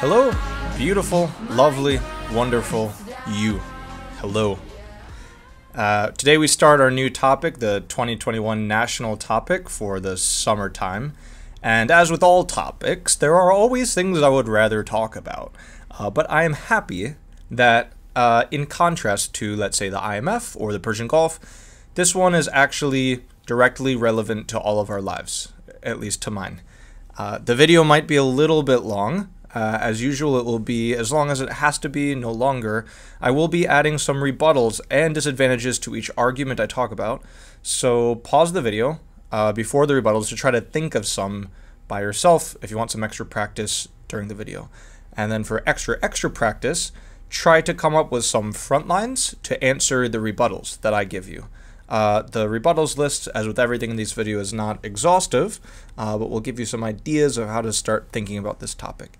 Hello, beautiful, lovely, wonderful you. Hello. Uh, today we start our new topic, the 2021 national topic for the summertime. And as with all topics, there are always things I would rather talk about. Uh, but I am happy that, uh, in contrast to, let's say, the IMF or the Persian Gulf, this one is actually directly relevant to all of our lives, at least to mine. Uh, the video might be a little bit long. Uh, as usual, it will be as long as it has to be, no longer. I will be adding some rebuttals and disadvantages to each argument I talk about. So pause the video uh, before the rebuttals to try to think of some by yourself if you want some extra practice during the video. And then for extra, extra practice, try to come up with some front lines to answer the rebuttals that I give you. Uh, the rebuttals list, as with everything in these videos, is not exhaustive, uh, but will give you some ideas of how to start thinking about this topic.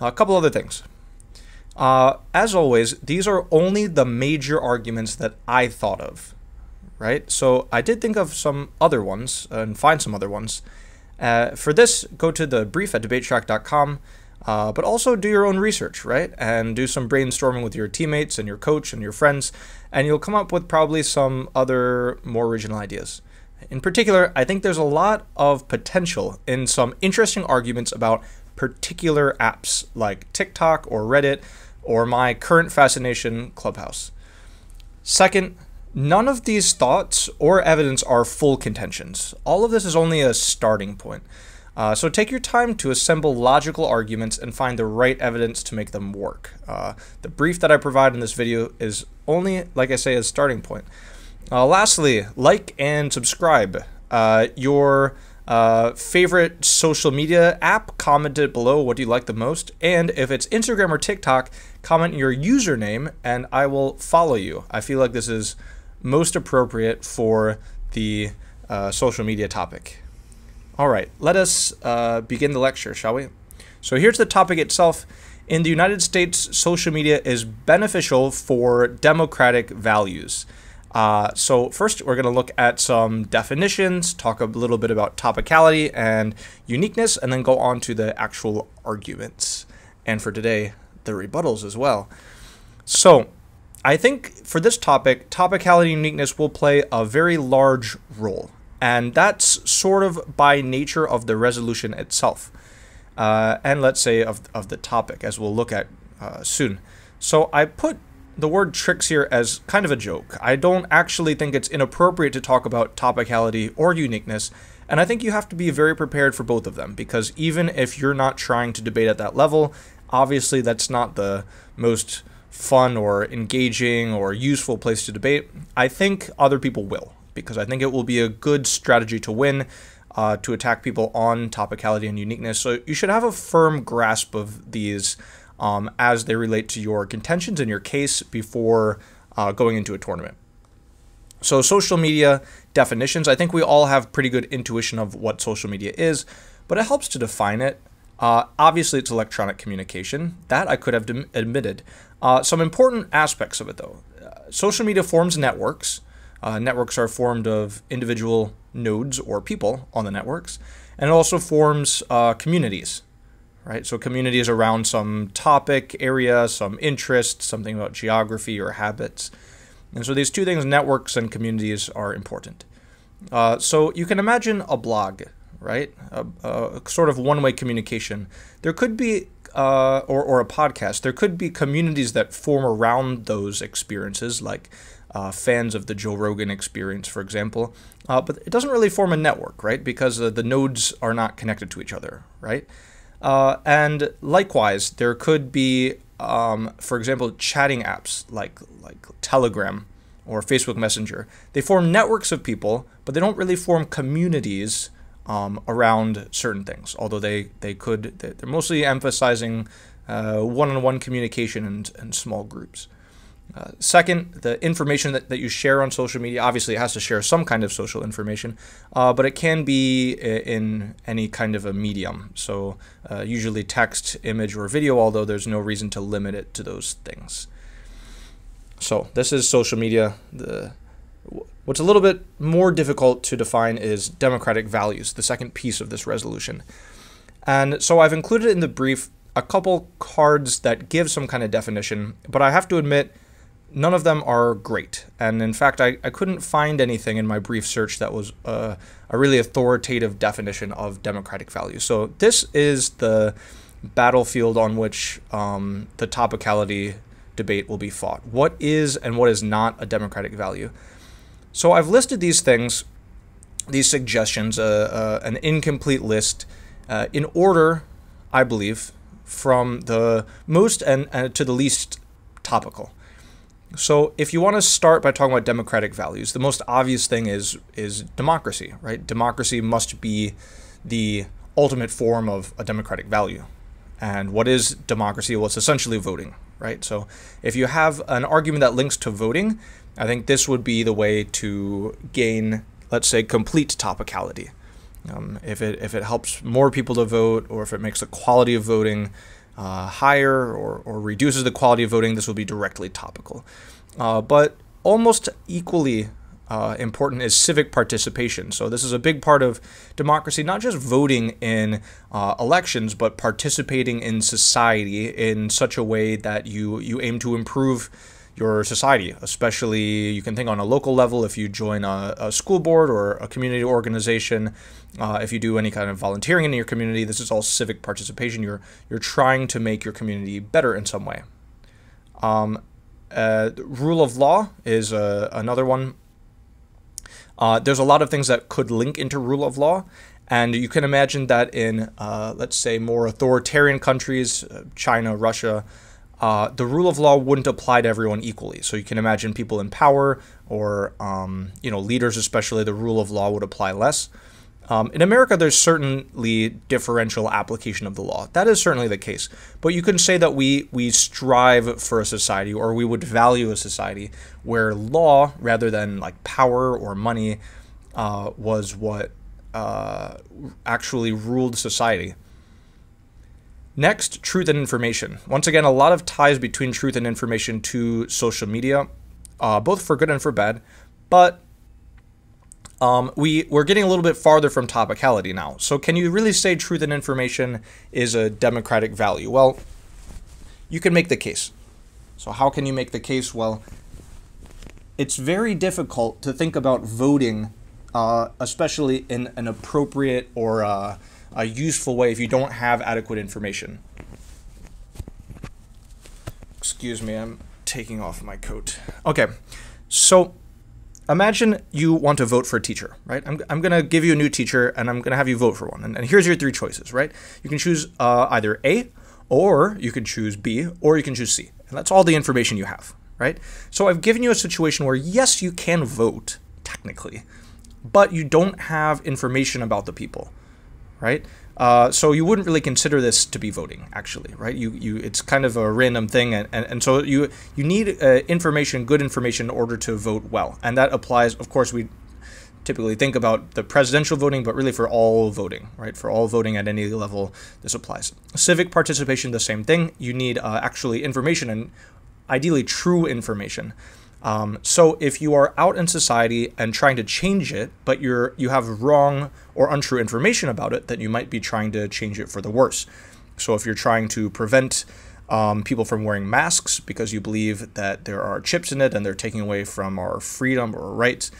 a couple other things. Uh, as always, these are only the major arguments that I thought of, right? So I did think of some other ones and find some other ones. Uh, for this, go to the brief at debatetrack.com. Uh, but also do your own research, right? And do some brainstorming with your teammates and your coach and your friends, and you'll come up with probably some other more original ideas. In particular, I think there's a lot of potential in some interesting arguments about particular apps like TikTok or Reddit or my current fascination, Clubhouse. Second, none of these thoughts or evidence are full contentions. All of this is only a starting point. Uh, so take your time to assemble logical arguments and find the right evidence to make them work. Uh, the brief that I provide in this video is only, like I say, a starting point. Uh, lastly, like and subscribe. Uh, your uh, favorite social media app, comment it below what do you like the most. And if it's Instagram or TikTok, comment your username and I will follow you. I feel like this is most appropriate for the uh, social media topic. All right, let us uh, begin the lecture, shall we? So here's the topic itself. In the United States, social media is beneficial for democratic values. Uh, so first, we're going to look at some definitions, talk a little bit about topicality and uniqueness, and then go on to the actual arguments. And for today, the rebuttals as well. So I think for this topic, topicality and uniqueness will play a very large role and that's sort of by nature of the resolution itself, uh, and let's say of, of the topic, as we'll look at uh, soon. So I put the word tricks here as kind of a joke. I don't actually think it's inappropriate to talk about topicality or uniqueness, and I think you have to be very prepared for both of them, because even if you're not trying to debate at that level, obviously that's not the most fun or engaging or useful place to debate. I think other people will because I think it will be a good strategy to win. Uh, to attack people on topicality and uniqueness. So you should have a firm grasp of these um, as they relate to your contentions and your case before uh, going into a tournament. So social media definitions, I think we all have pretty good intuition of what social media is, but it helps to define it. Uh, obviously, it's electronic communication. That I could have admitted. Uh, some important aspects of it, though. Uh, social media forms networks uh, networks are formed of individual nodes or people on the networks, and it also forms uh, communities, right? So communities around some topic area, some interest, something about geography or habits. And so these two things, networks and communities, are important. Uh, so you can imagine a blog, right? A, a sort of one-way communication. There could be uh, or, or a podcast, there could be communities that form around those experiences, like uh, fans of the Joe Rogan experience, for example. Uh, but it doesn't really form a network, right? Because uh, the nodes are not connected to each other, right? Uh, and likewise, there could be, um, for example, chatting apps like like Telegram or Facebook Messenger. They form networks of people, but they don't really form communities um, around certain things. Although they they could, they're mostly emphasizing uh, one-on-one communication and, and small groups. Uh, second, the information that, that you share on social media, obviously it has to share some kind of social information, uh, but it can be in any kind of a medium. So uh, usually text, image, or video, although there's no reason to limit it to those things. So this is social media. The What's a little bit more difficult to define is democratic values, the second piece of this resolution. And so I've included in the brief a couple cards that give some kind of definition, but I have to admit, none of them are great. And in fact, I, I couldn't find anything in my brief search that was uh, a really authoritative definition of democratic values. So this is the battlefield on which um, the topicality debate will be fought. What is and what is not a democratic value? So I've listed these things, these suggestions, uh, uh, an incomplete list, uh, in order, I believe, from the most and to the least topical. So if you want to start by talking about democratic values, the most obvious thing is is democracy, right? Democracy must be the ultimate form of a democratic value. And what is democracy? Well, it's essentially voting, right? So if you have an argument that links to voting, I think this would be the way to gain, let's say, complete topicality. Um, if it if it helps more people to vote, or if it makes the quality of voting uh, higher, or or reduces the quality of voting, this will be directly topical. Uh, but almost equally uh, important is civic participation. So this is a big part of democracy, not just voting in uh, elections, but participating in society in such a way that you you aim to improve your society. Especially, you can think on a local level if you join a, a school board or a community organization. Uh, if you do any kind of volunteering in your community, this is all civic participation. You're you're trying to make your community better in some way. Um, uh, rule of law is uh, another one. Uh, there's a lot of things that could link into rule of law, and you can imagine that in, uh, let's say, more authoritarian countries, uh, China, Russia, the rule of law wouldn't apply to everyone equally. So you can imagine people in power or um, you know leaders, especially, the rule of law would apply less. Um, in America, there's certainly differential application of the law. That is certainly the case. But you can say that we we strive for a society, or we would value a society where law, rather than like power or money, uh, was what uh, actually ruled society. Next, truth and information. Once again, a lot of ties between truth and information to social media, uh, both for good and for bad. But um, we we're getting a little bit farther from topicality now. So, can you really say truth and information is a democratic value? Well, you can make the case. So, how can you make the case? Well, it's very difficult to think about voting, uh, especially in an appropriate or uh, a useful way if you don't have adequate information. Excuse me, I'm taking off my coat. Okay, so imagine you want to vote for a teacher, right? I'm, I'm going to give you a new teacher and I'm going to have you vote for one. And, and here's your three choices, right? You can choose uh, either A, or you can choose B, or you can choose C. And that's all the information you have, right? So I've given you a situation where, yes, you can vote, technically, but you don't have information about the people, right? Uh, so you wouldn't really consider this to be voting, actually, right? You, you, it's kind of a random thing, and, and, and so you, you need uh, information, good information, in order to vote well, and that applies. Of course, we typically think about the presidential voting, but really for all voting, right? For all voting at any level, this applies. Civic participation, the same thing. You need uh, actually information and ideally true information. Um, so if you are out in society and trying to change it, but you're you have wrong or untrue information about it, then you might be trying to change it for the worse. So if you're trying to prevent um, people from wearing masks because you believe that there are chips in it and they're taking away from our freedom or rights,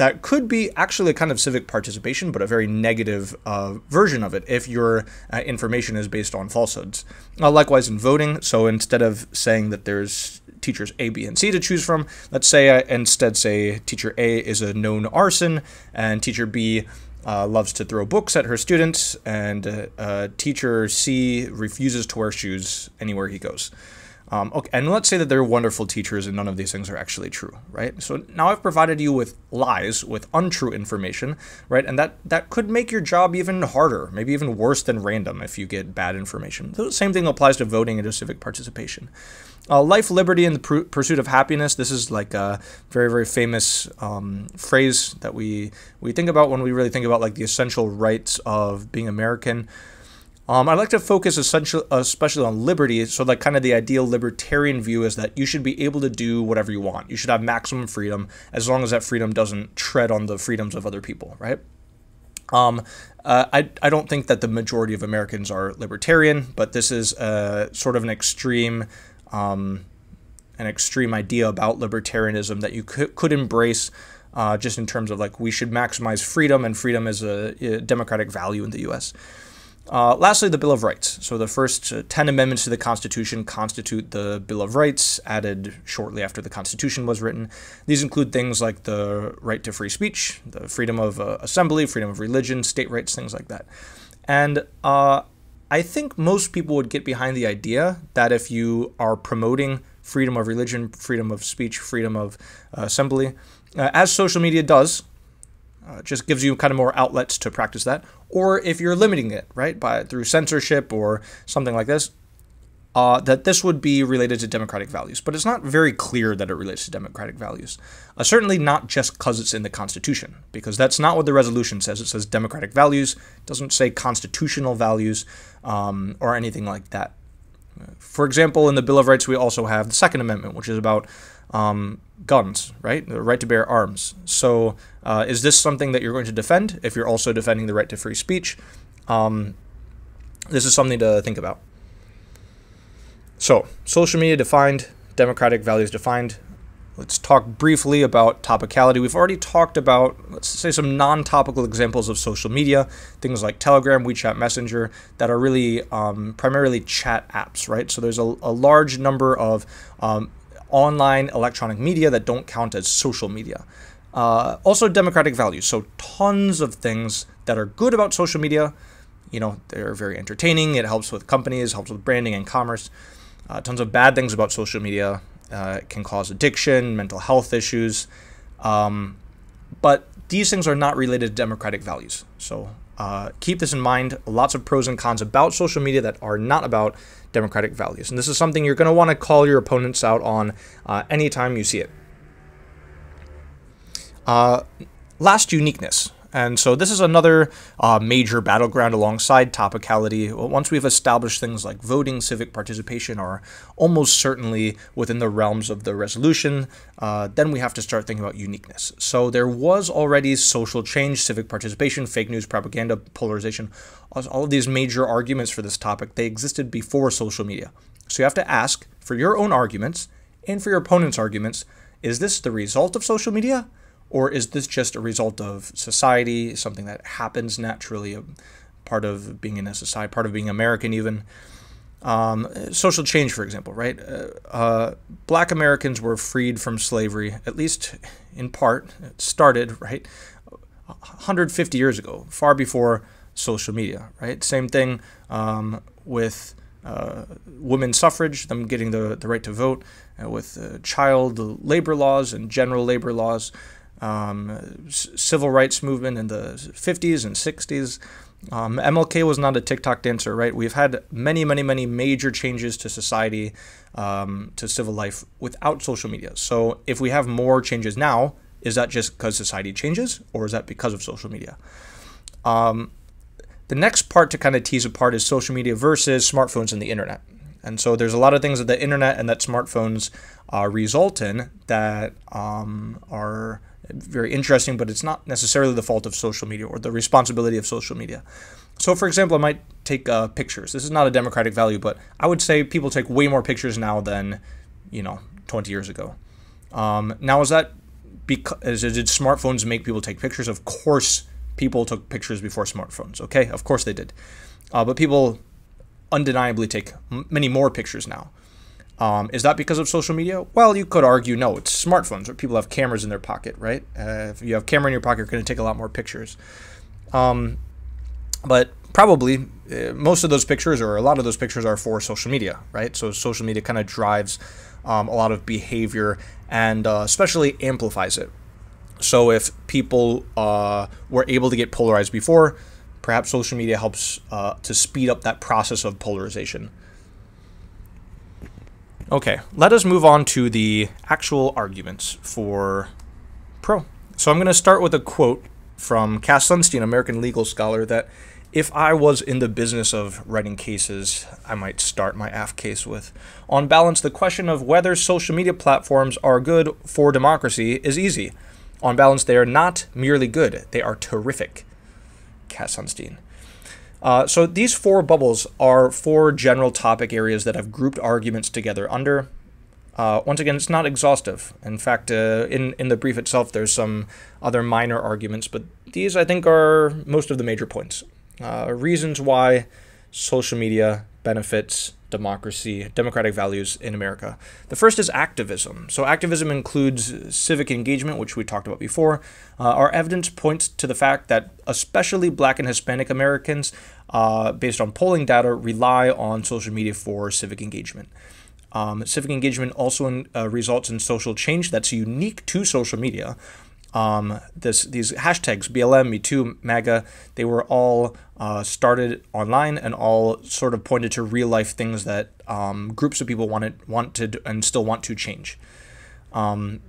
that could be actually a kind of civic participation, but a very negative uh, version of it if your uh, information is based on falsehoods. Uh, likewise, in voting, so instead of saying that there's teachers A, B, and C to choose from, let's say I instead say teacher A is a known arson and teacher B uh, loves to throw books at her students, and uh, uh, teacher C refuses to wear shoes anywhere he goes. Um, okay, and let's say that they're wonderful teachers and none of these things are actually true, right? So now I've provided you with lies, with untrue information, right? And that, that could make your job even harder, maybe even worse than random if you get bad information. The same thing applies to voting and to civic participation. Uh, life, liberty, and the pr- pursuit of happiness. This is like a very, very famous um, phrase that we we think about when we really think about like the essential rights of being American. Um, I'd like to focus essentially, especially on liberty. So, like, kind of the ideal libertarian view is that you should be able to do whatever you want. You should have maximum freedom as long as that freedom doesn't tread on the freedoms of other people, right? Um, uh, I, I don't think that the majority of Americans are libertarian, but this is uh, sort of an extreme um, an extreme idea about libertarianism that you could, could embrace uh, just in terms of like we should maximize freedom and freedom is a, a democratic value in the U.S. Uh, lastly, the Bill of Rights. So the first uh, 10 amendments to the Constitution constitute the Bill of Rights, added shortly after the Constitution was written. These include things like the right to free speech, the freedom of uh, assembly, freedom of religion, state rights, things like that. And uh, I think most people would get behind the idea that if you are promoting freedom of religion, freedom of speech, freedom of uh, assembly, uh, as social media does, uh, just gives you kind of more outlets to practice that. Or if you're limiting it, right, by through censorship or something like this, uh, that this would be related to democratic values. But it's not very clear that it relates to democratic values. Uh, certainly not just because it's in the Constitution, because that's not what the resolution says. It says democratic values, it doesn't say constitutional values um, or anything like that. For example, in the Bill of Rights, we also have the Second Amendment, which is about um, guns, right? The right to bear arms. So, uh, is this something that you're going to defend if you're also defending the right to free speech? Um, this is something to think about. So, social media defined, democratic values defined. Let's talk briefly about topicality. We've already talked about, let's say, some non topical examples of social media, things like Telegram, WeChat Messenger, that are really um, primarily chat apps, right? So there's a, a large number of um, online electronic media that don't count as social media. Uh, also, democratic values. So, tons of things that are good about social media. You know, they're very entertaining. It helps with companies, helps with branding and commerce. Uh, tons of bad things about social media. Uh, can cause addiction, mental health issues. Um, but these things are not related to democratic values. So uh, keep this in mind. Lots of pros and cons about social media that are not about democratic values. And this is something you're going to want to call your opponents out on uh, anytime you see it. Uh, last, uniqueness. And so this is another uh, major battleground alongside topicality. Once we've established things like voting, civic participation are almost certainly within the realms of the resolution, uh, then we have to start thinking about uniqueness. So there was already social change, civic participation, fake news, propaganda, polarization, all of these major arguments for this topic, they existed before social media. So you have to ask for your own arguments and for your opponent's arguments, is this the result of social media? Or is this just a result of society, something that happens naturally, a part of being in a society, part of being American even? Um, social change, for example, right? Uh, uh, black Americans were freed from slavery, at least in part. It started, right, 150 years ago, far before social media, right? Same thing um, with uh, women's suffrage, them getting the, the right to vote, uh, with uh, child labor laws and general labor laws um, civil rights movement in the 50s and 60s. Um, MLK was not a TikTok dancer, right? We've had many, many, many major changes to society, um, to civil life without social media. So if we have more changes now, is that just because society changes, or is that because of social media? Um, the next part to kind of tease apart is social media versus smartphones and the internet. And so there's a lot of things that the internet and that smartphones uh, result in that um, are very interesting, but it's not necessarily the fault of social media or the responsibility of social media. So, for example, I might take uh, pictures. This is not a democratic value, but I would say people take way more pictures now than, you know, 20 years ago. Um, now, is that because did smartphones make people take pictures? Of course, people took pictures before smartphones. Okay, of course they did. Uh, but people undeniably take many more pictures now. Um, is that because of social media? Well, you could argue no. It's smartphones where people have cameras in their pocket, right? Uh, if you have camera in your pocket, you're going to take a lot more pictures. Um, but probably uh, most of those pictures or a lot of those pictures are for social media, right? So social media kind of drives um, a lot of behavior and uh, especially amplifies it. So if people uh, were able to get polarized before, perhaps social media helps uh, to speed up that process of polarization. Okay, let us move on to the actual arguments for pro. So I'm going to start with a quote from Cass Sunstein, American legal scholar, that if I was in the business of writing cases, I might start my AF case with. On balance, the question of whether social media platforms are good for democracy is easy. On balance, they are not merely good, they are terrific. Cass Sunstein. Uh, so these four bubbles are four general topic areas that I've grouped arguments together under. Uh, once again, it's not exhaustive. In fact, uh, in in the brief itself, there's some other minor arguments, but these I think are most of the major points. Uh, reasons why social media benefits democracy, democratic values in America. The first is activism. So, activism includes civic engagement, which we talked about before. Uh, our evidence points to the fact that especially black and Hispanic Americans, uh, based on polling data, rely on social media for civic engagement. Um, civic engagement also in, uh, results in social change that's unique to social media um, this these hashtags BLM, Me Too, MAGA, they were all uh, started online and all sort of pointed to real life things that um, groups of people wanted wanted and still want to change. Um,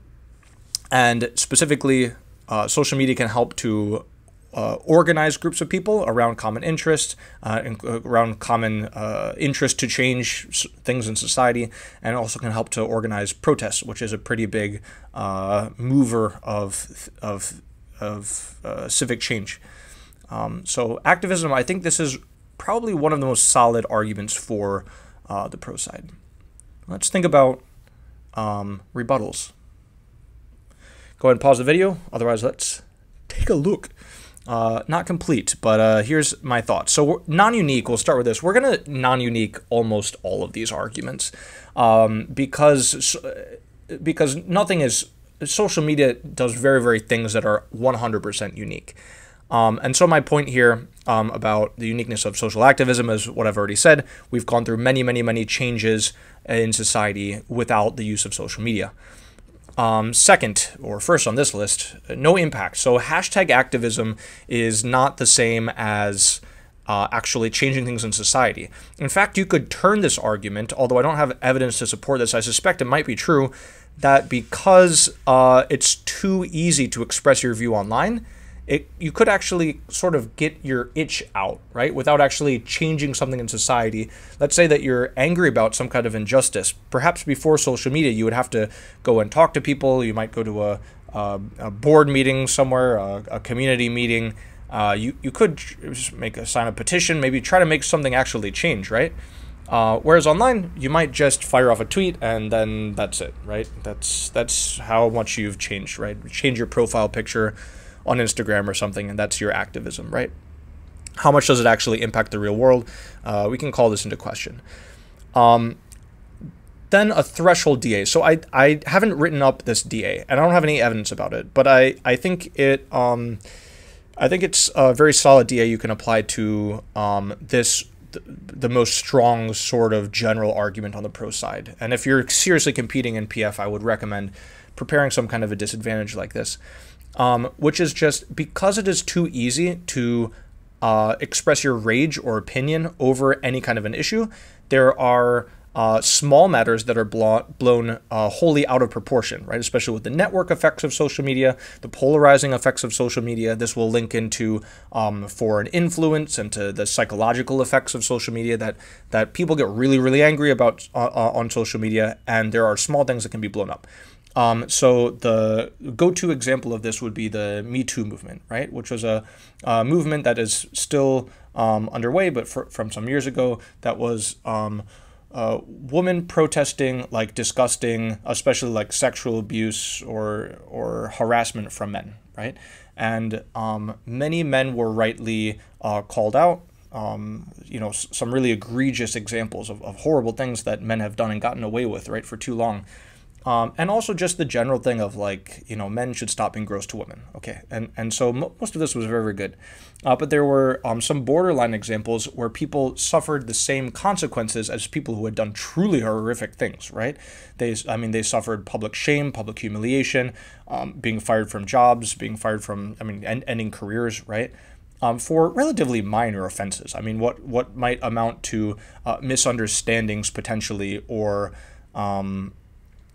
and specifically, uh, social media can help to uh, organize groups of people around common interests, uh, uh around common uh, interest to change things in society, and also can help to organize protests, which is a pretty big uh, mover of of of civic change. Um, so activism, I think this is probably one of the most solid arguments for the pro side. Let's think about um, rebuttals. Go ahead and pause the video. Otherwise, let's take a look. Uh, not complete, but uh, here's my thoughts. So non-unique, we'll start with this. We're going to non-unique almost all of these arguments um, because because nothing is social media does very very things that are 100% unique. Um, and so my point here um, about the uniqueness of social activism is what I've already said. We've gone through many many many changes in society without the use of social media. Um, second, or first on this list, no impact. So hashtag activism is not the same as uh, actually changing things in society. In fact, you could turn this argument, although I don't have evidence to support this, I suspect it might be true, that because uh, it's too easy to express your view online, it, you could actually sort of get your itch out, right? Without actually changing something in society. Let's say that you're angry about some kind of injustice. Perhaps before social media, you would have to go and talk to people. You might go to a, a, a board meeting somewhere, a, a community meeting. Uh, you, you could make a sign a petition, maybe try to make something actually change, right? Uh, whereas online, you might just fire off a tweet and then that's it, right? That's that's how much you've changed, right? Change your profile picture, on Instagram or something, and that's your activism, right? How much does it actually impact the real world? Uh, we can call this into question. Um, then a threshold DA. So I, I haven't written up this DA, and I don't have any evidence about it, but I, I think it um, I think it's a very solid DA you can apply to um, this the most strong sort of general argument on the pro side. And if you're seriously competing in PF, I would recommend preparing some kind of a disadvantage like this um, which is just because it is too easy to uh, express your rage or opinion over any kind of an issue. There are uh, small matters that are blown uh, wholly out of proportion, right? Especially with the network effects of social media, the polarizing effects of social media. This will link into um, foreign influence and to the psychological effects of social media that that people get really, really angry about uh, uh, on social media, and there are small things that can be blown up. Um, so the go-to example of this would be the Me Too movement, right? Which was a, a movement that is still um, underway, but for, from some years ago, that was um, uh, women protesting like disgusting, especially like sexual abuse or or harassment from men, right? And um, many men were rightly uh, called out. Um, you know, some really egregious examples of, of horrible things that men have done and gotten away with, right, for too long. Um, and also just the general thing of like you know men should stop being gross to women. Okay. And and so mo- most of this was very very good. Uh, but there were um, some borderline examples where people suffered the same consequences as people who had done truly horrific things right? They i mean they suffered public shame public humiliation um, being fired from jobs being fired from i mean en- ending careers right? Um, for relatively minor offenses. I mean, what what might amount to uh, misunderstandings potentially, or um,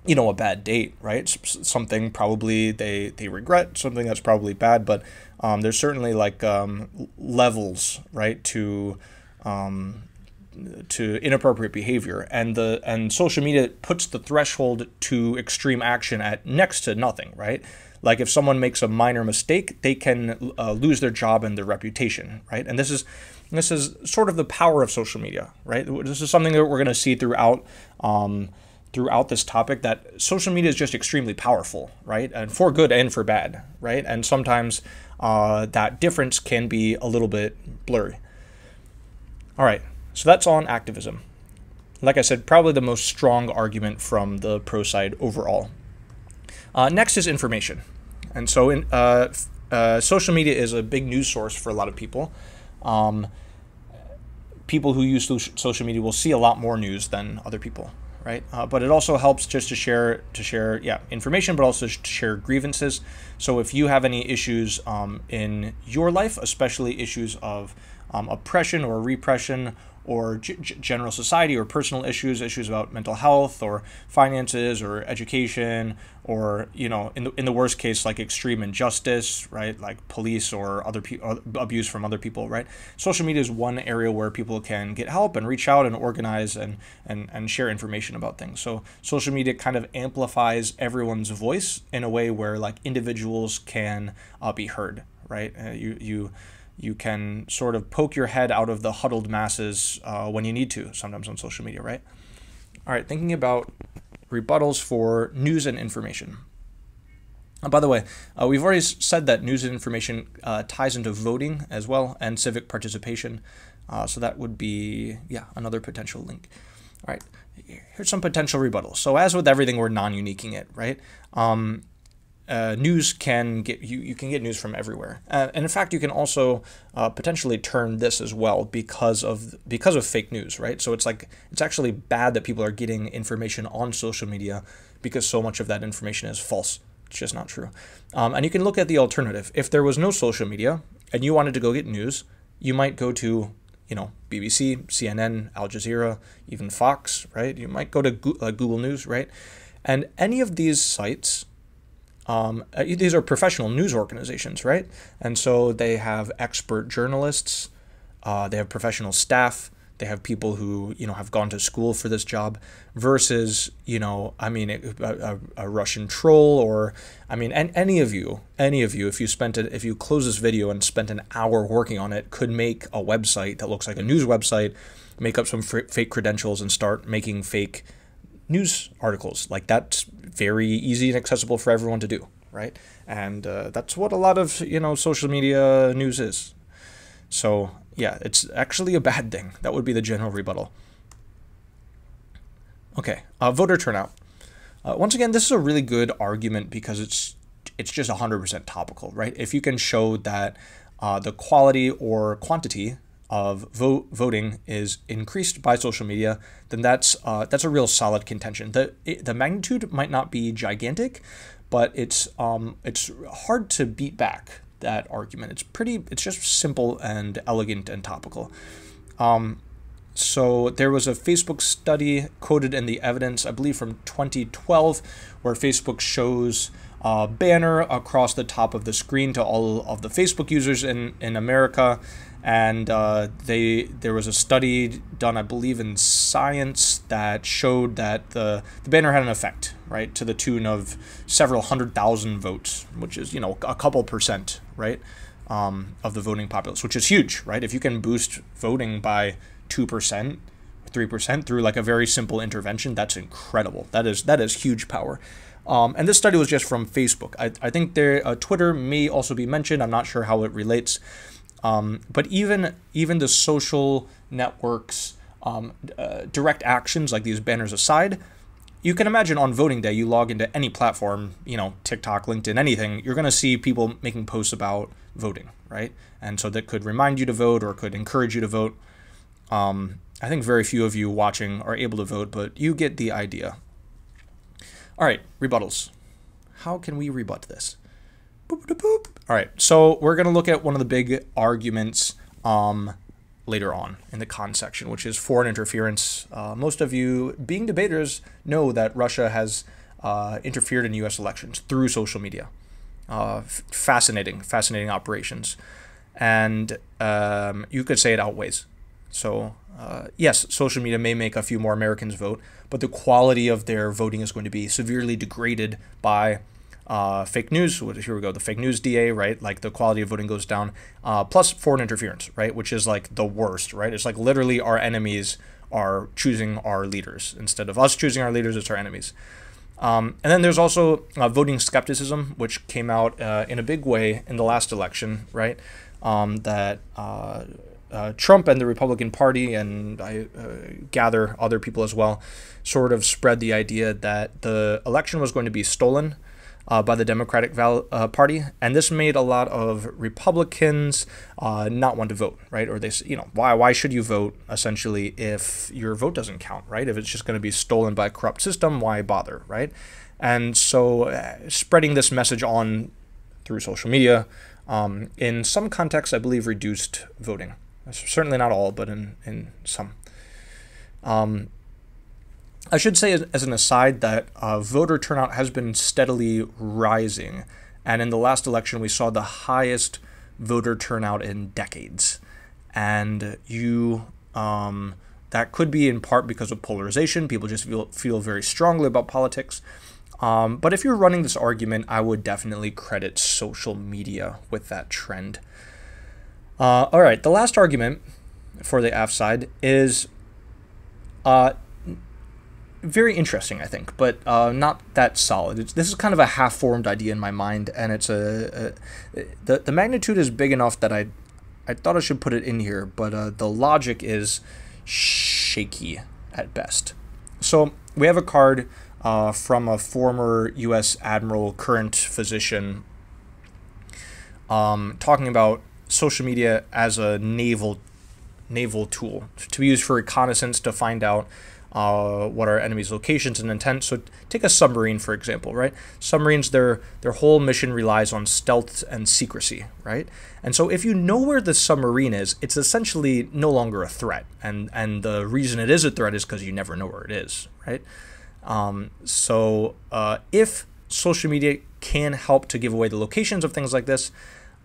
you know a bad date right? Something probably they they regret something that's probably bad but um, there's certainly like um, levels right to um, to inappropriate behavior. And the and social media puts the threshold to extreme action at next to nothing right? Like if someone makes a minor mistake they can uh, lose their job and their reputation right? And this is this is sort of the power of social media right? This is something that we're going to see throughout um, throughout this topic that social media is just extremely powerful right and for good and for bad right and sometimes uh, that difference can be a little bit blurry all right, so that's on activism. Like I said, probably the most strong argument from the pro side overall. Uh, next is information. And so in, uh, uh, social media is a big news source for a lot of people. Um, people who use social media will see a lot more news than other people, right? Uh, but it also helps just to share to share yeah information, but also to share grievances. So if you have any issues um, in your life, especially issues of um, oppression or repression or g- general society or personal issues, issues about mental health or finances or education, or you know, in the in the worst case, like extreme injustice, right, like police or other people abuse from other people, right. Social media is one area where people can get help and reach out and organize and and and share information about things. So social media kind of amplifies everyone's voice in a way where like individuals can uh, be heard, right. Uh, you you you can sort of poke your head out of the huddled masses uh, when you need to, sometimes on social media, right? All right, thinking about rebuttals for news and information. Uh, by the way, uh, we've already said that news and information uh, ties into voting as well and civic participation. Uh, so that would be, yeah, another potential link. All right, here's some potential rebuttals. So, as with everything, we're non uniquing it, right? Um, uh, news can get you, you can get news from everywhere. Uh, and in fact you can also uh, potentially turn this as well because of because of fake news right? So it's like it's actually bad that people are getting information on social media because so much of that information is false. It's just not true. Um, and you can look at the alternative. If there was no social media and you wanted to go get news you might go to you know bbc cnn al jazeera even fox right? You might go to uh, google news right? And any of these sites um, uh, these are professional news organizations, right? And so they have expert journalists, uh, they have professional staff, they have people who you know have gone to school for this job, versus you know, I mean, a, a, a Russian troll or I mean, and any of you, any of you, if you spent it, if you close this video and spent an hour working on it, could make a website that looks like a news website, make up some fake credentials, and start making fake news articles. Like that's very easy and accessible for everyone to do, right? And uh, that's what a lot of you know social media news is. So yeah, it's actually a bad thing. That would be the general rebuttal. Okay, uh, voter turnout. Uh, once again, this is a really good argument because it's it's just 100% topical, right? If you can show that uh, the quality or quantity of vote voting is increased by social media, then that's uh, that's a real solid contention. the it, The magnitude might not be gigantic, but it's um, it's hard to beat back that argument. It's pretty. It's just simple and elegant and topical. Um, so there was a Facebook study quoted in the evidence, I believe from 2012, where Facebook shows a banner across the top of the screen to all of the Facebook users in, in America. And uh, they there was a study done, I believe, in Science that showed that the, the banner had an effect, right, to the tune of several hundred thousand votes, which is, you know, a couple percent, right, um, of the voting populace, which is huge, right? If you can boost voting by 2%, 3% through like a very simple intervention, that's incredible. That is that is huge power. Um, and this study was just from Facebook. I, I think there uh, Twitter may also be mentioned. I'm not sure how it relates. Um, but even even the social networks um, uh, direct actions like these banners aside, you can imagine on voting day you log into any platform, you know, TikTok, LinkedIn, anything, you're going to see people making posts about voting, right? And so that could remind you to vote or could encourage you to vote. Um, I think very few of you watching are able to vote, but you get the idea. All right, rebuttals. How can we rebut this? Boop, boop, boop. All right, so we're going to look at one of the big arguments um, later on in the con section, which is foreign interference. Uh, most of you, being debaters, know that Russia has uh, interfered in U.S. elections through social media. Uh, fascinating, fascinating operations, and um, you could say it outweighs. So uh, yes, social media may make a few more Americans vote, but the quality of their voting is going to be severely degraded by uh, fake news. Here we go, the fake news DA, right? Like the quality of voting goes down. Uh, plus foreign interference, right? Which is like the worst, right? It's like literally our enemies are choosing our leaders instead of us choosing our leaders. It's our enemies. Um, and then there's also uh, voting skepticism, which came out uh, in a big way in the last election, right? Um, that uh, uh, Trump and the Republican Party, and I uh, gather other people as well, sort of spread the idea that the election was going to be stolen uh, by the Democratic val- uh, Party, and this made a lot of Republicans uh, not want to vote, right? Or they, you know, why why should you vote essentially if your vote doesn't count, right? If it's just going to be stolen by a corrupt system, why bother, right? And so, uh, spreading this message on through social media, um, in some contexts, I believe reduced voting. Certainly not all, but in in some. Um, I should say, as, an aside, that uh, voter turnout has been steadily rising. And in the last election, we saw the highest voter turnout in decades. And you, um, that could be in part because of polarization. People just feel, feel very strongly about politics. Um, but if you're running this argument, I would definitely credit social media with that trend. Uh, all right, the last argument for the AF side is uh, very interesting, I think, but uh, not that solid. It's, this is kind of a half-formed idea in my mind, and it's a, a the the magnitude is big enough that I I thought I should put it in here, but uh, the logic is shaky at best. So we have a card uh, from a former U.S. admiral, current physician, um, talking about social media as a naval naval tool to be used for reconnaissance to find out uh, what our enemy's locations and intent. So take a submarine for example, right? Submarines, their their whole mission relies on stealth and secrecy, right? And so if you know where the submarine is, it's essentially no longer a threat. And and the reason it is a threat is because you never know where it is, right? Um, so uh, if social media can help to give away the locations of things like this,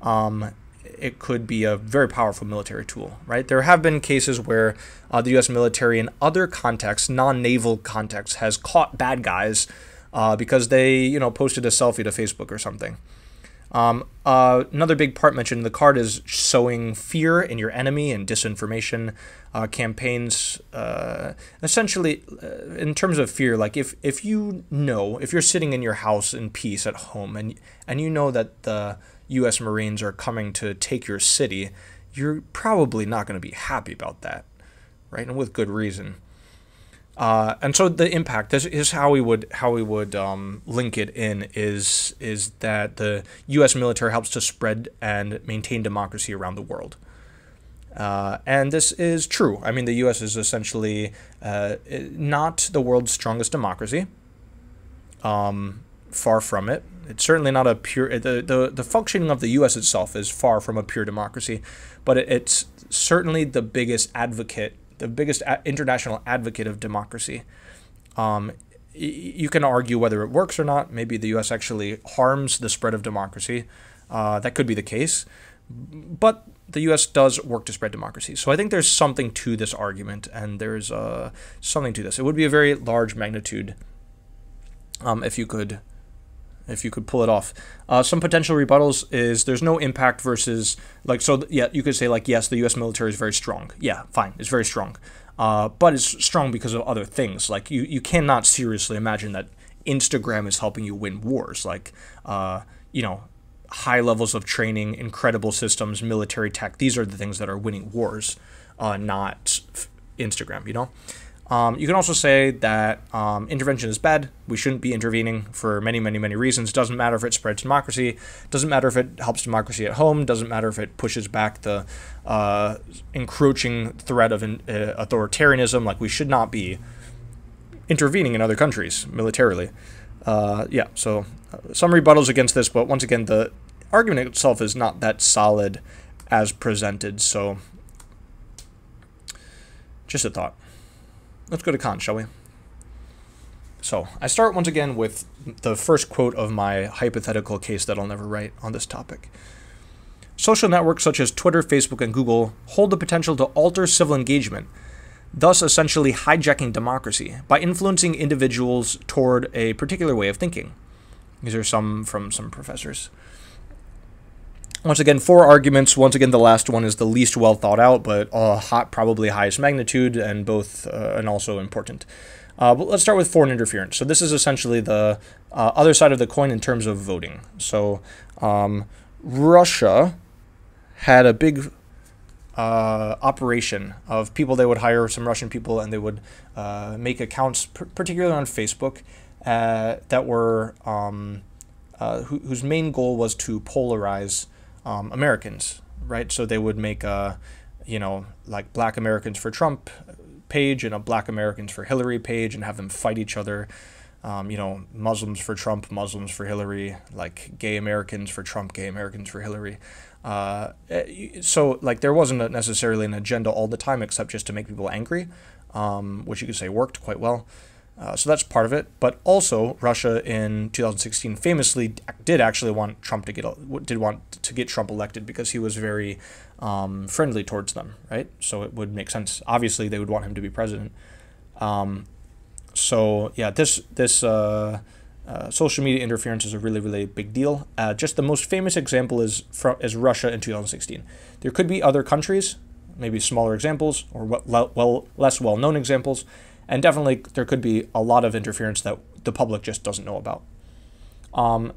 um, it could be a very powerful military tool, right? There have been cases where uh, the U.S. military, in other contexts, non-naval contexts, has caught bad guys uh, because they, you know, posted a selfie to Facebook or something. Um, uh, another big part mentioned in the card is sowing fear in your enemy and disinformation uh, campaigns. Uh, essentially, uh, in terms of fear, like if if you know if you're sitting in your house in peace at home and and you know that the U.S. Marines are coming to take your city, you're probably not going to be happy about that, right? And with good reason. Uh, and so the impact this is how we would how we would um, link it in is is that the U.S. military helps to spread and maintain democracy around the world. Uh, and this is true. I mean, the U.S. is essentially uh, not the world's strongest democracy. Um, far from it. It's certainly not a pure. The, the, the functioning of the U.S. itself is far from a pure democracy, but it, it's certainly the biggest advocate, the biggest a- international advocate of democracy. Um, you can argue whether it works or not. Maybe the U.S. actually harms the spread of democracy. Uh, that could be the case, but the U.S. does work to spread democracy. So I think there's something to this argument, and there's uh, something to this. It would be a very large magnitude um, if you could if you could pull it off. Uh, some potential rebuttals is there's no impact versus like so yeah you could say like yes the U.S. military is very strong yeah fine it's very strong, uh, but it's strong because of other things like you you cannot seriously imagine that Instagram is helping you win wars like uh, you know high levels of training incredible systems military tech these are the things that are winning wars uh, not Instagram you know. Um, you can also say that um, intervention is bad. We shouldn't be intervening for many, many, many reasons. Doesn't matter if it spreads democracy. Doesn't matter if it helps democracy at home. Doesn't matter if it pushes back the uh, encroaching threat of in, uh, authoritarianism. Like we should not be intervening in other countries militarily. Uh, yeah. So uh, some rebuttals against this, but once again, the argument itself is not that solid as presented. So just a thought. Let's go to cons, shall we? So I start once again with the first quote of my hypothetical case that I'll never write on this topic. Social networks such as Twitter, Facebook, and Google hold the potential to alter civil engagement, thus essentially hijacking democracy by influencing individuals toward a particular way of thinking. These are some from some professors. Once again, four arguments. Once again, the last one is the least well thought out, but uh, hot, probably highest magnitude, and both uh, and also important. Uh, but let's start with foreign interference. So this is essentially the uh, other side of the coin in terms of voting. So um, Russia had a big uh, operation of people they would hire some Russian people and they would uh, make accounts, particularly on Facebook, uh, that were um, uh, wh- whose main goal was to polarize um, Americans, right? So they would make a, you know, like Black Americans for Trump page and a Black Americans for Hillary page and have them fight each other. Um, you know, Muslims for Trump, Muslims for Hillary, like gay Americans for Trump, gay Americans for Hillary. Uh, eh, so, like, there wasn't necessarily an agenda all the time except just to make people angry, um, which you could say worked quite well. Uh, so that's part of it. But also, Russia in 2016 famously did actually want Trump to get did want to get Trump elected because he was very um, friendly towards them, right? So it would make sense. Obviously, they would want him to be president. Um, so yeah, this this uh, uh, social media interference is a really really big deal. Uh, just the most famous example is from is Russia in 2016. There could be other countries, maybe smaller examples or well, well less well known examples, and definitely there could be a lot of interference that the public just doesn't know about. Um,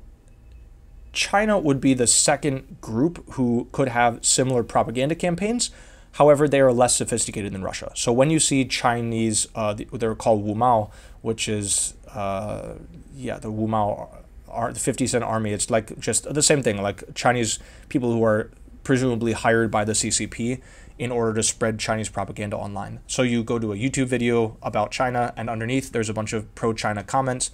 China would be the second group who could have similar propaganda campaigns. However, they are less sophisticated than Russia. So when you see Chinese, uh, they're called Wumao, which is, uh, yeah, the Wumao, are the 50 Cent Army. It's like just the same thing, like Chinese people who are presumably hired by the CCP in order to spread Chinese propaganda online. So you go to a YouTube video about China, and underneath there's a bunch of pro-China comments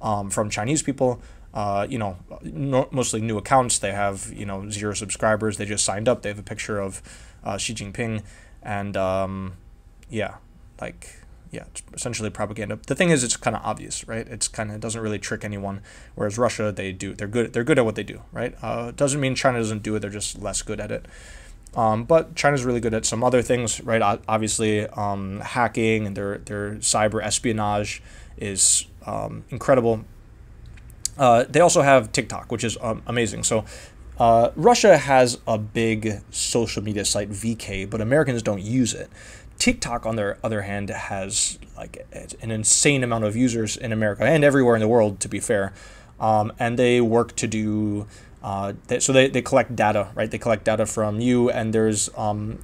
um, from Chinese people. Uh, you know, no, mostly new accounts. They have you know zero subscribers. They just signed up. They have a picture of uh, Xi Jinping, and um, yeah, like yeah, it's essentially propaganda. The thing is, it's kind of obvious, right? It's kind of doesn't really trick anyone. Whereas Russia, they do. They're good. They're good at what they do, right? Uh, doesn't mean China doesn't do it. They're just less good at it. Um, but China's really good at some other things, right? Obviously, um, hacking and their their cyber espionage is um, incredible. Uh, they also have TikTok, which is um, amazing. So uh, Russia has a big social media site, VK, but Americans don't use it. TikTok, on the other hand, has like an insane amount of users in America and everywhere in the world, to be fair. Um, and they work to do uh, they, so they, they collect data, right? They collect data from you, and there's um,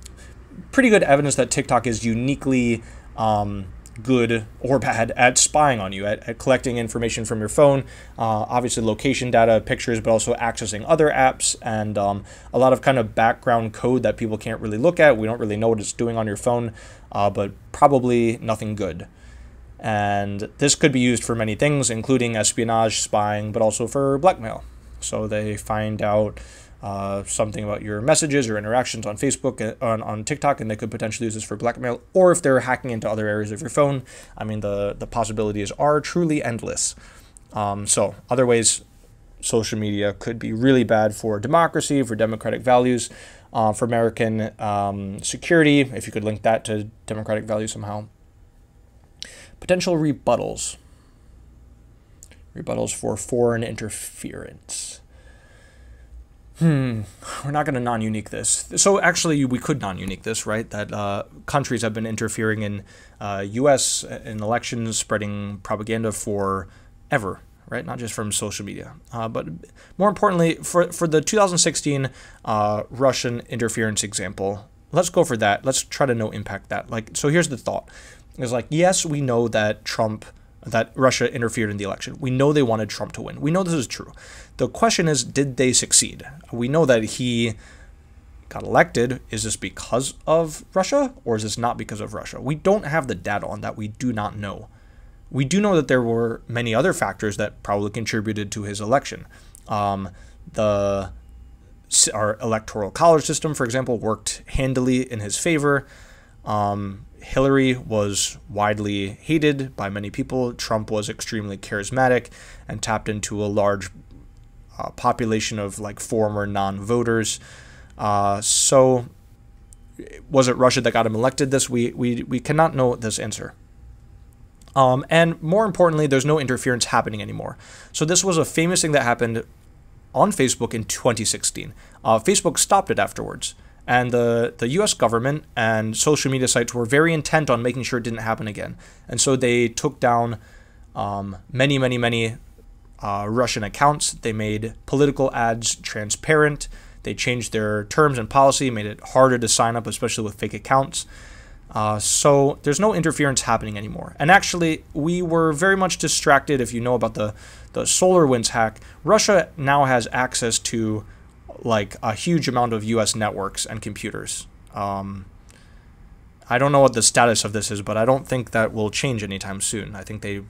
pretty good evidence that TikTok is uniquely um, good or bad at spying on you, at, at collecting information from your phone, uh, obviously location data, pictures, but also accessing other apps and um, a lot of kind of background code that people can't really look at. We don't really know what it's doing on your phone, uh, but probably nothing good. And this could be used for many things, including espionage, spying, but also for blackmail. So they find out uh, something about your messages or interactions on Facebook, uh, on, on TikTok, and they could potentially use this for blackmail. Or if they're hacking into other areas of your phone, I mean, the, the possibilities are truly endless. Um, so, other ways social media could be really bad for democracy, for democratic values, uh, for American um, security, if you could link that to democratic values somehow. Potential rebuttals. Rebuttals for foreign interference. Hmm, we're not going to non-unique this. So actually, we could non-unique this, right? That uh, countries have been interfering in uh, U.S. in elections, spreading propaganda for ever, right? Not just from social media, uh, but more importantly, for for the 2016 uh, Russian interference example, let's go for that. Let's try to no impact that. Like, so here's the thought: is like, yes, we know that Trump that Russia interfered in the election. We know they wanted Trump to win. We know this is true. The question is, did they succeed? We know that he got elected. Is this because of Russia or is this not because of Russia? We don't have the data on that. We do not know. We do know that there were many other factors that probably contributed to his election. Um, the our electoral college system, for example, worked handily in his favor. Um, Hillary was widely hated by many people. Trump was extremely charismatic and tapped into a large uh, population of like former non-voters. Uh, so, was it Russia that got him elected? This we we we cannot know this answer. Um, and more importantly, there's no interference happening anymore. So this was a famous thing that happened on Facebook in 2016. Uh, Facebook stopped it afterwards, and the the U.S. government and social media sites were very intent on making sure it didn't happen again. And so they took down um, many, many, many uh, Russian accounts. They made political ads transparent. They changed their terms and policy, made it harder to sign up, especially with fake accounts. Uh, so there's no interference happening anymore. And actually, we were very much distracted. If you know about the the SolarWinds hack, Russia now has access to like a huge amount of U.S. networks and computers. Um, I don't know what the status of this is, but I don't think that will change anytime soon. I think they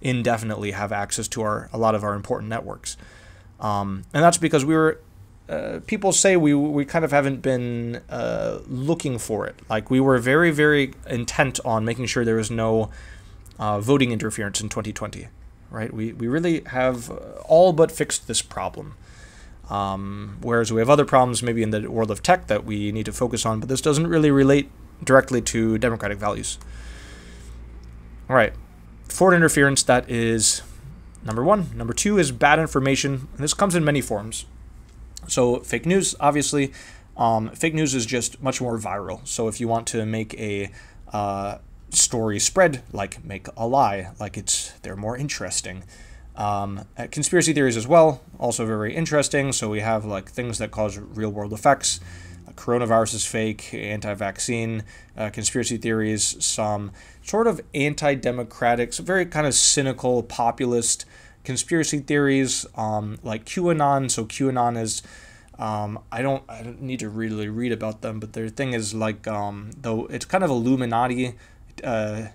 indefinitely have access to our a lot of our important networks, um, and that's because we were uh, people say we we kind of haven't been uh, looking for it. Like we were very very intent on making sure there was no uh, voting interference in 2020, right? We we really have all but fixed this problem. Um, whereas we have other problems maybe in the world of tech that we need to focus on, but this doesn't really relate directly to democratic values. All right, foreign interference that is number one. Number two is bad information, and this comes in many forms. So fake news, obviously, um, fake news is just much more viral. So if you want to make a uh, story spread, like make a lie, like it's they're more interesting. Um, uh, conspiracy theories as well, also very interesting. So we have like things that cause real world effects. Uh, coronavirus is fake, anti-vaccine, uh, conspiracy theories, some sort of anti-democratic, so very kind of cynical, populist conspiracy theories um, like QAnon. So QAnon is um, I don't I don't need to really read about them, but their thing is like um, though it's kind of Illuminati uh,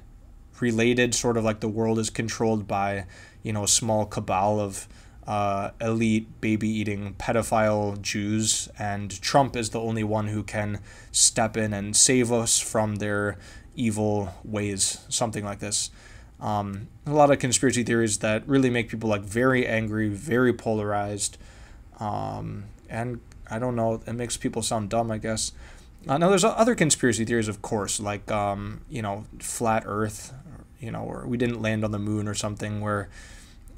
related, sort of like the world is controlled by you know a small cabal of uh, elite baby eating pedophile Jews, and Trump is the only one who can step in and save us from their evil ways, something like this. Um, a lot of conspiracy theories that really make people like very angry, very polarized, um, and I don't know, it makes people sound dumb, I guess. Uh, now, there's other conspiracy theories, of course, like um, you know, flat Earth, you know, or we didn't land on the moon or something, where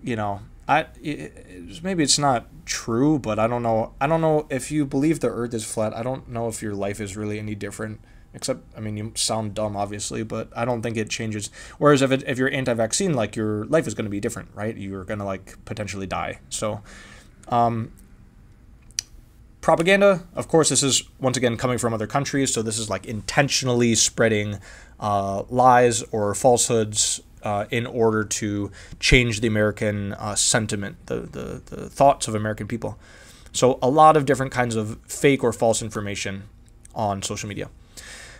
you know, I it, maybe it's not true, but I don't know. I don't know if you believe the Earth is flat. I don't know if your life is really any different except I mean you sound dumb obviously, but I don't think it changes. Whereas if it, if you're anti-vaccine, like your life is going to be different, right? You're going to like potentially die. So, um, propaganda, of course, this is once again coming from other countries, so this is like intentionally spreading uh, lies or falsehoods. Uh, in order to change the American uh, sentiment, the, the, the thoughts of American people. So, a lot of different kinds of fake or false information on social media.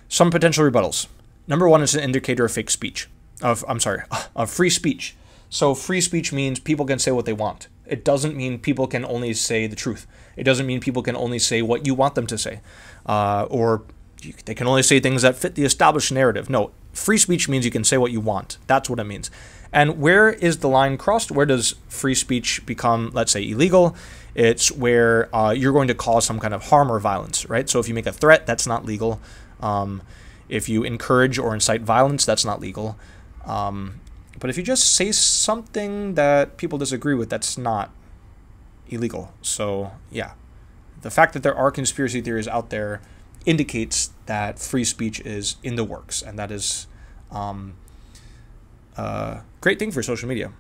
Some potential rebuttals. Number one is an indicator of fake speech. Of I'm sorry, of free speech. So free speech means people can say what they want. It doesn't mean people can only say the truth. It doesn't mean people can only say what you want them to say, uh, or you, they can only say things that fit the established narrative. No, free speech means you can say what you want. That's what it means. And where is the line crossed? Where does free speech become, let's say, illegal? It's where uh, you're going to cause some kind of harm or violence, right? So if you make a threat, that's not legal. Um, if you encourage or incite violence, that's not legal. Um, but if you just say something that people disagree with, that's not illegal. So, yeah. The fact that there are conspiracy theories out there indicates that free speech is in the works, and that is um, a great thing for social media.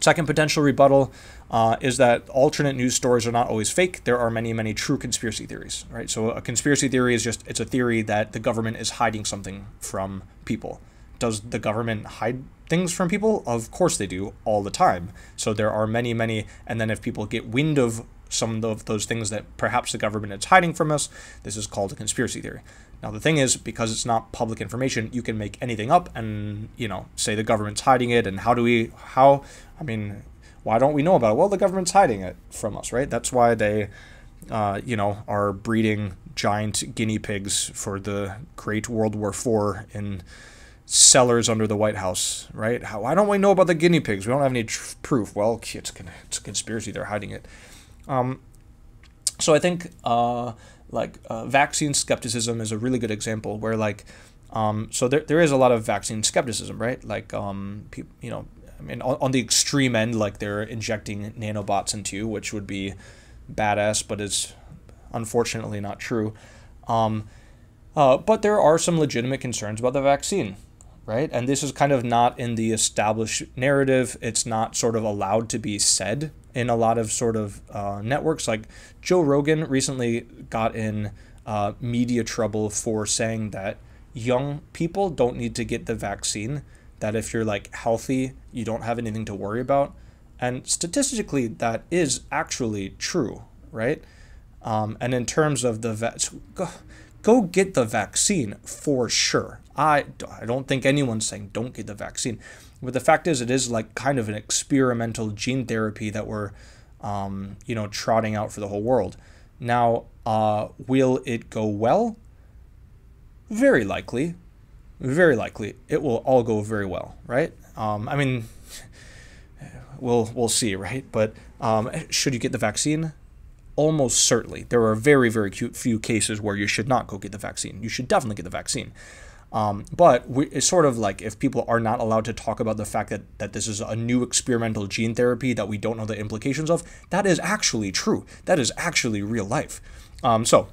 Second potential rebuttal uh, is that alternate news stories are not always fake. There are many, many true conspiracy theories, right? So a conspiracy theory is just it's a theory that the government is hiding something from people. Does the government hide things from people? Of course they do all the time. So there are many, many, and then if people get wind of some of those things that perhaps the government is hiding from us, this is called a conspiracy theory. Now the thing is, because it's not public information, you can make anything up and you know say the government's hiding it. And how do we? How? I mean, why don't we know about it? Well, the government's hiding it from us, right? That's why they, uh, you know, are breeding giant guinea pigs for the Great World War IV in cellars under the White House, right? How, why don't we know about the guinea pigs? We don't have any proof. Well, it's, it's a conspiracy. They're hiding it. Um, so I think uh, like uh, vaccine skepticism is a really good example where like um, so there, there is a lot of vaccine skepticism, right? Like um, pe- you know, I mean, on, on the extreme end, like they're injecting nanobots into you, which would be badass, but it's unfortunately not true. Um, uh, but there are some legitimate concerns about the vaccine, right? And this is kind of not in the established narrative. It's not sort of allowed to be said in a lot of sort of uh, networks. Like Joe Rogan recently got in uh, media trouble for saying that young people don't need to get the vaccine, that if you're like healthy, you don't have anything to worry about. And statistically, that is actually true, right? Um, and in terms of the vet, go, go get the vaccine for sure. I, I don't think anyone's saying don't get the vaccine. But the fact is, it is like kind of an experimental gene therapy that we're, um, you know, trotting out for the whole world. Now, uh, will it go well? Very likely. Very likely. It will all go very well, right? Um, I mean, we'll we'll see, right? But um, should you get the vaccine? Almost certainly. There are very very few cases where you should not go get the vaccine. You should definitely get the vaccine. Um, but we, it's sort of like if people are not allowed to talk about the fact that, that this is a new experimental gene therapy that we don't know the implications of, that is actually true. That is actually real life. Um, so,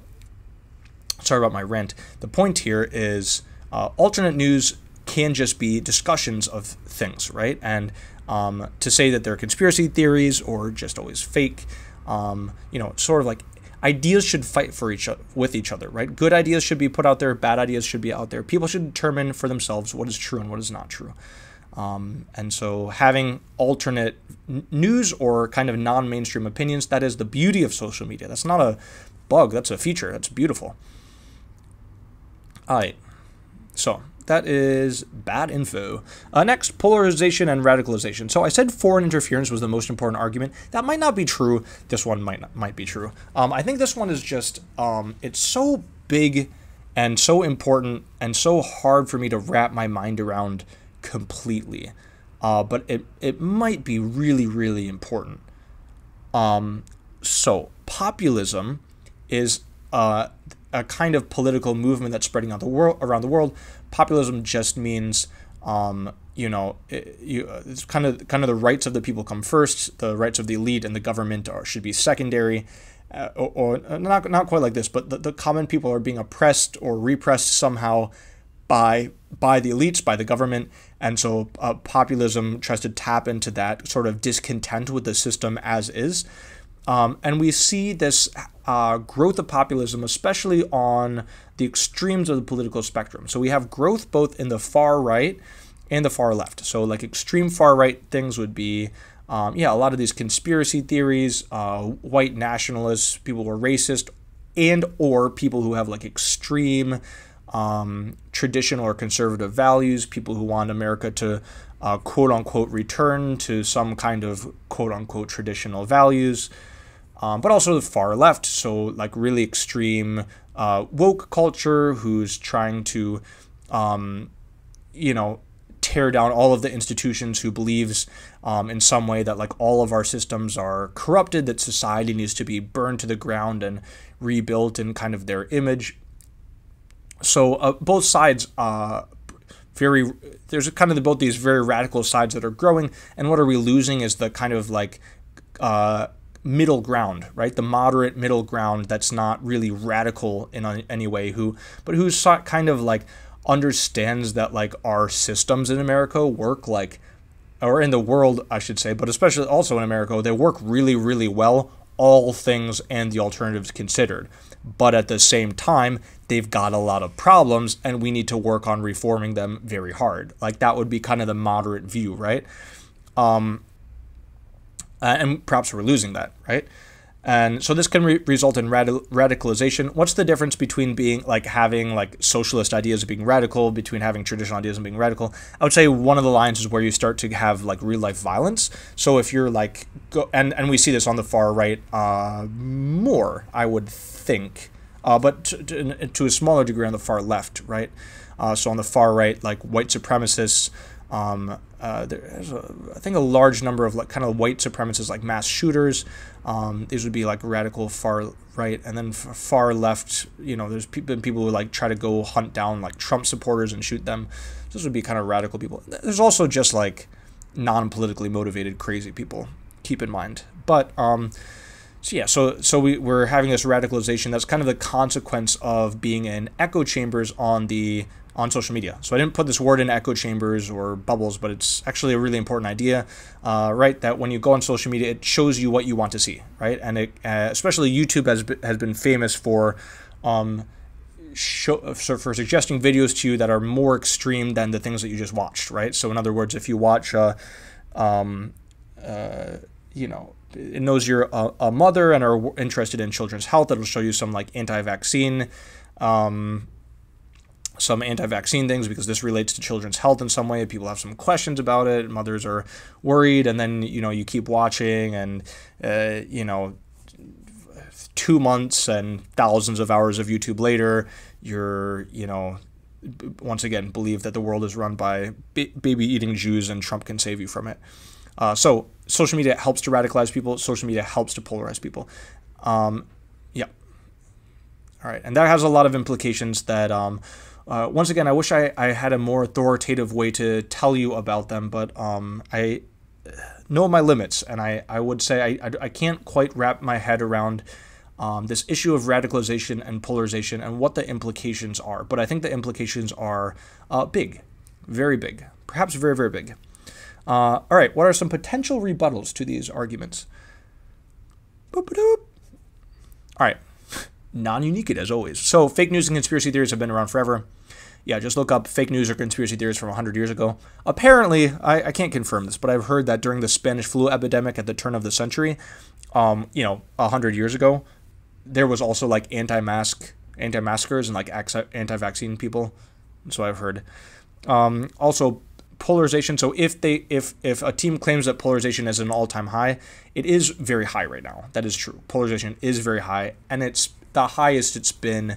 sorry about my rant. The point here is uh, alternate news can just be discussions of things, right? And um, to say that they're conspiracy theories or just always fake, um, you know, sort of like ideas should fight for each other with each other, right? Good ideas should be put out there, bad ideas should be out there. People should determine for themselves what is true and what is not true. Um, and so having alternate n- news or kind of non-mainstream opinions, that is the beauty of social media. That's not a bug, that's a feature. That's beautiful. All right. So that is bad info. Uh, next, polarization and radicalization. So I said foreign interference was the most important argument. That might not be true. This one might not, might be true. Um, I think this one is just um, it's so big and so important and so hard for me to wrap my mind around completely. Uh, but it it might be really really important. Um, so populism is uh, a kind of political movement that's spreading out the world around the world. Populism just means, um, you know, it, you, it's kind of kind of the rights of the people come first. The rights of the elite and the government are should be secondary, uh, or, or not not quite like this, but the, the common people are being oppressed or repressed somehow by by the elites, by the government, and so uh, populism tries to tap into that sort of discontent with the system as is. Um, and we see this uh, growth of populism, especially on the extremes of the political spectrum. So we have growth both in the far right and the far left. So, like extreme far right things would be, um, yeah, a lot of these conspiracy theories, uh, white nationalists, people who are racist, and or people who have like extreme um, traditional or conservative values, people who want America to uh, quote unquote return to some kind of quote unquote traditional values um, but also the far left. So, like, really extreme uh, woke culture who's trying to, um, you know, tear down all of the institutions, who believes um, in some way that, like, all of our systems are corrupted, that society needs to be burned to the ground and rebuilt in kind of their image. So, uh, both sides, uh, very there's kind of the, both these very radical sides that are growing and what are we losing is the kind of like uh, middle ground, right? The moderate middle ground that's not really radical in any way, who but who's kind of like understands that like our systems in America work like or in the world, I should say, but especially also in America, they work really, really well, all things and the alternatives considered. But at the same time, they've got a lot of problems, and we need to work on reforming them very hard. Like that would be kind of the moderate view, right? Um, uh, and perhaps we're losing that, right? And so this can re- result in rad- radicalization. What's the difference between being like having like socialist ideas of being radical, between having traditional ideas and being radical? I would say one of the lines is where you start to have like real life violence. So if you're like, go- and and we see this on the far right uh, more, I would think. uh, but to, to, to a smaller degree on the far left, right? Uh, so on the far right, like white supremacists, um, uh, there's a, I think a large number of like kind of white supremacists, like mass shooters. Um, these would be like radical far right, and then far left. You know, there's pe- been people who like try to go hunt down like Trump supporters and shoot them. This would be kind of radical people. There's also just like non-politically motivated crazy people. Keep in mind, but um, so yeah, so so we, we're having this radicalization. That's kind of the consequence of being in echo chambers on the on social media. So I didn't put this word in echo chambers or bubbles, but it's actually a really important idea, uh, right? That when you go on social media, it shows you what you want to see, right? And it, uh, especially YouTube has been, has been famous for. Um, show, so for suggesting videos to you that are more extreme than the things that you just watched, right? So in other words, if you watch, uh, um, uh, you know, it knows you're a, a, mother and are interested in children's health, it'll show you some like anti-vaccine, um, some anti-vaccine things because this relates to children's health in some way. People have some questions about it. Mothers are worried, and then you know you keep watching, and uh, you know two months and thousands of hours of YouTube later, you're, you know, once again believe that the world is run by baby eating Jews and Trump can save you from it. Uh, so social media helps to radicalize people. Social media helps to polarize people. Um, yeah. All right, and that has a lot of implications that. Um, uh, once again, I wish I, I had a more authoritative way to tell you about them, but um, I know my limits, and I, I would say I, I, I can't quite wrap my head around um, this issue of radicalization and polarization and what the implications are. But I think the implications are uh, big, very big, perhaps very, very big. Uh, all right, what are some potential rebuttals to these arguments? Boop-a-doop. All right, non unique it as always. So, fake news and conspiracy theories have been around forever. Yeah, just look up fake news or conspiracy theories from 100 years ago. Apparently, I, I can't confirm this, but I've heard that during the Spanish flu epidemic at the turn of the century, um, you know, 100 years ago, there was also like anti-mask, anti-maskers and like anti-vaccine people. So I've heard. Um, also, polarization. So if they if if a team claims that polarization is an all-time high, it is very high right now. That is true. Polarization is very high, and it's the highest it's been.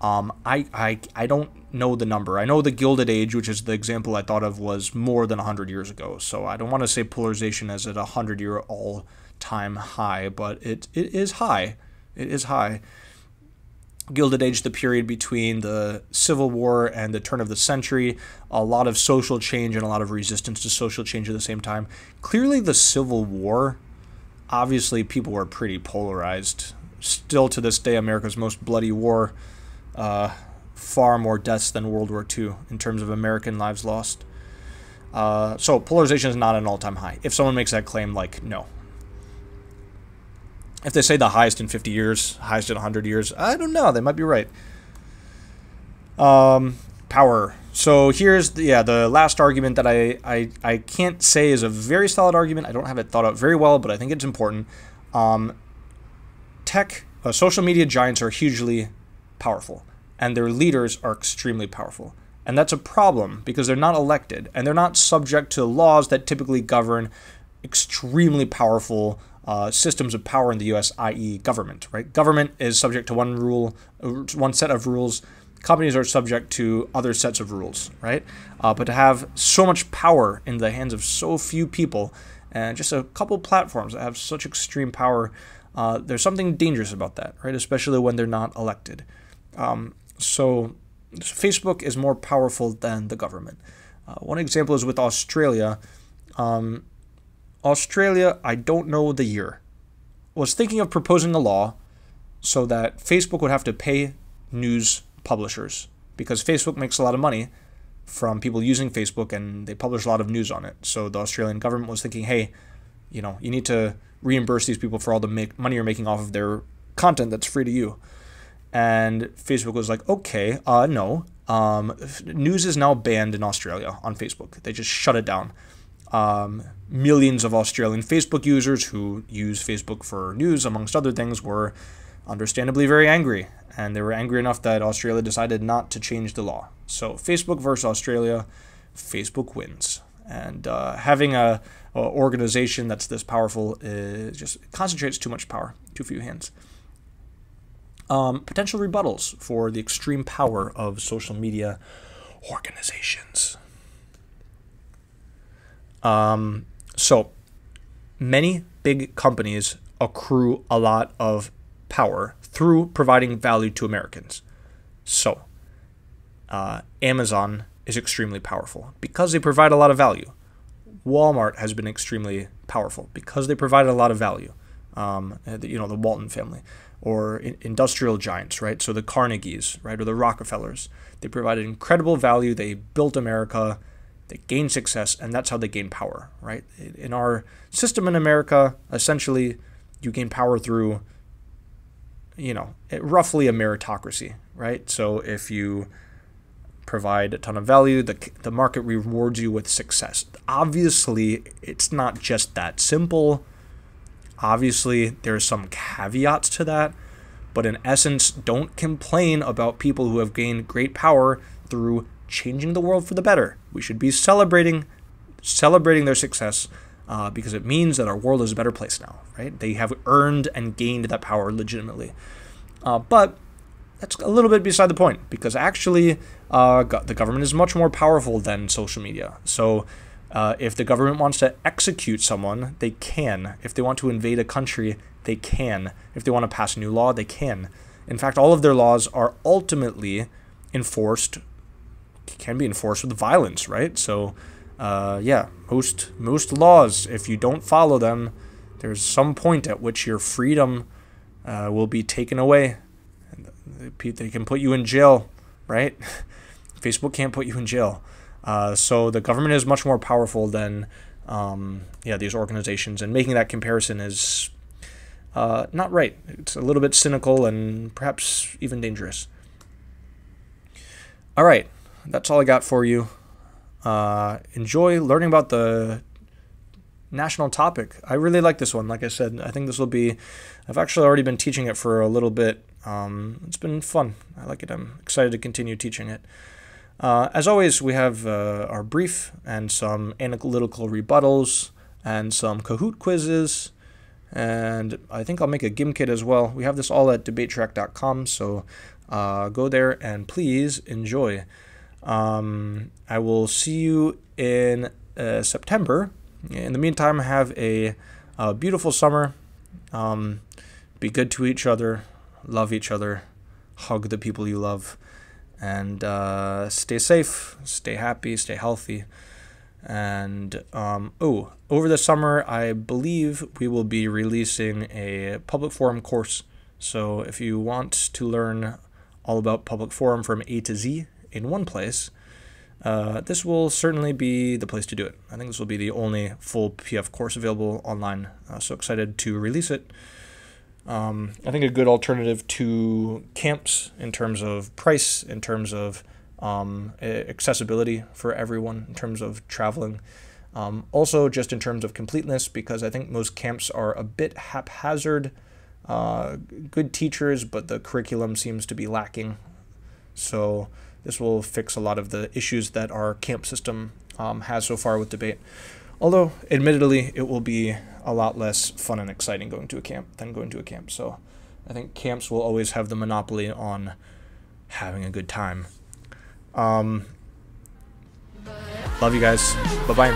Um, I, I I don't know the number. I know the Gilded Age, which is the example I thought of, was more than hundred years ago. So I don't want to say polarization is at a hundred-year all-time high, but it it is high. It is high. Gilded Age, the period between the Civil War and the turn of the century, a lot of social change and a lot of resistance to social change at the same time. Clearly, the Civil War, obviously, people were pretty polarized. Still to this day, America's most bloody war. Uh, far more deaths than World War II in terms of American lives lost. Uh, so polarization is not an all-time high. If someone makes that claim, like no, if they say the highest in 50 years, highest in 100 years, I don't know. They might be right. Um, power. So here's the, yeah the last argument that I, I I can't say is a very solid argument. I don't have it thought out very well, but I think it's important. Um, tech, uh, social media giants are hugely powerful, and their leaders are extremely powerful. And that's a problem because they're not elected and they're not subject to laws that typically govern extremely powerful uh, systems of power in the U.S., i.e., government. Right? Government is subject to one rule, one set of rules. Companies are subject to other sets of rules. Right? Uh, but to have so much power in the hands of so few people, and just a couple platforms that have such extreme power, uh, there's something dangerous about that. Right? Especially when they're not elected. Um, so Facebook is more powerful than the government. Uh, one example is with Australia. Um, Australia, I don't know the year, was thinking of proposing a law so that Facebook would have to pay news publishers because Facebook makes a lot of money from people using Facebook and they publish a lot of news on it. So the Australian government was thinking, hey, you know, you need to reimburse these people for all the money you're making off of their content that's free to you. And Facebook was like, okay, uh, no. Um, news is now banned in Australia on Facebook. They just shut it down um, millions of Australian Facebook users who use Facebook for news, amongst other things, were understandably very angry. And they were angry enough that Australia decided not to change the law. So, Facebook versus Australia, Facebook wins. And uh, having a, a, organization that's this powerful is just concentrates too much power, too few hands. um, potential rebuttals for the extreme power of social media organizations. Um, so, many big companies accrue a lot of power through providing value to Americans. So, uh, Amazon is extremely powerful because they provide a lot of value. Walmart has been extremely powerful because they provide a lot of value. Um, the- you know, the Walton family or in- industrial giants, right? So the Carnegies, right, or the Rockefellers. They provided incredible value. They built America. They gained success, and that's how they gain power, right? In our system in America, essentially, you gain power through you know, roughly a meritocracy, right? So if you provide a ton of value, the the market rewards you with success. Obviously, it's not just that simple. Obviously, there's some caveats to that, but in essence, don't complain about people who have gained great power through changing the world for the better. We should be celebrating celebrating their success uh, because it means that our world is a better place now, right? They have earned and gained that power legitimately. Uh, but that's a little bit beside the point because actually, uh, go- the government is much more powerful than social media. So, uh, if the government wants to execute someone, they can. If they want to invade a country, they can. If they want to pass a new law, they can. In fact, all of their laws are ultimately enforced can be enforced with violence, right? So, uh, yeah, most most laws, if you don't follow them, there's some point at which your freedom uh, will be taken away. They can put you in jail, right? Facebook can't put you in jail. Uh, so the government is much more powerful than um, yeah these organizations, and making that comparison is uh, not right. It's a little bit cynical and perhaps even dangerous. All right, that's all I got for you. Uh, enjoy learning about the national topic. I really like this one. Like I said, I think this will be. I've actually already been teaching it for a little bit. Um, it's been fun. I like it. I'm excited to continue teaching it. Uh, as always, we have uh, our brief and some analytical rebuttals and some Kahoot quizzes. And I think I'll make a Gimkit as well. We have this all at debatetrack.com, so uh, go there and please enjoy. Um, I will see you in uh, September. In the meantime, have a, a beautiful summer. Um, be good to each other, love each other, hug the people you love, and uh, stay safe, stay happy, stay healthy. And um, oh, over the summer, I believe we will be releasing a public forum course. So if you want to learn all about public forum from A to Z in one place, uh, this will certainly be the place to do it. I think this will be the only full PF course available online. Uh, so excited to release it. Um, I think a good alternative to camps in terms of price, in terms of um, accessibility for everyone, in terms of traveling. Um, also, just in terms of completeness, because I think most camps are a bit haphazard. Uh, good teachers, but the curriculum seems to be lacking. So this will fix a lot of the issues that our camp system um, has so far with debate. Although, admittedly, it will be a lot less fun and exciting going to a camp than going to a camp. So I think camps will always have the monopoly on having a good time. Um, love you guys. Bye bye.